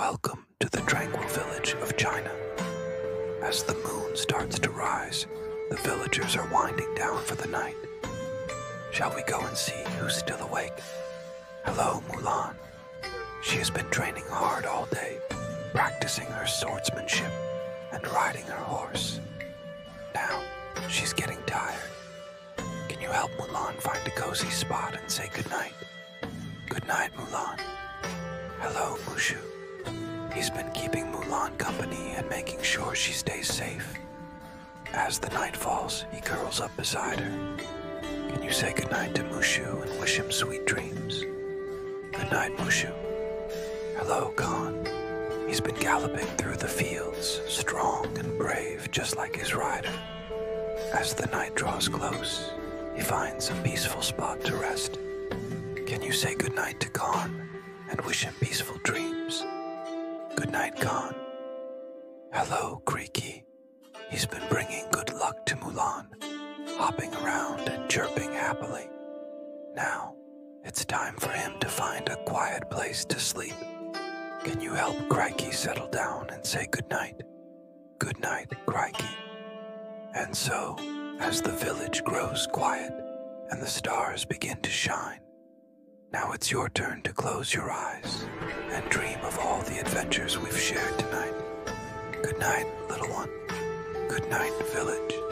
Welcome to the tranquil village of China. As the moon starts to rise, the villagers are winding down for the night. Shall we go and see who's still awake? Hello, Mulan. She has been training hard all day, practicing her swordsmanship and riding her horse. Now, she's getting tired. Can you help Mulan find a cozy spot and say goodnight? Good night, Mulan. Hello, Mushu. He's been keeping Mulan company and making sure she stays safe. As the night falls, he curls up beside her. Can you say goodnight to Mushu and wish him sweet dreams? Goodnight, Mushu. Hello, Khan. He's been galloping through the fields, strong and brave, just like his rider. As the night draws close, he finds a peaceful spot to rest. Can you say goodnight to Khan and wish him peaceful dreams? Good night, Khan. Hello, Cri-Kee. He's been bringing good luck to Mulan, hopping around and chirping happily. Now, it's time for him to find a quiet place to sleep. Can you help Cri-Kee settle down and say goodnight? Good night, Cri-Kee. And so, as the village grows quiet and the stars begin to shine, now it's your turn to close your eyes and dream of all the adventures we've shared tonight. Good night, little one. Good night, village.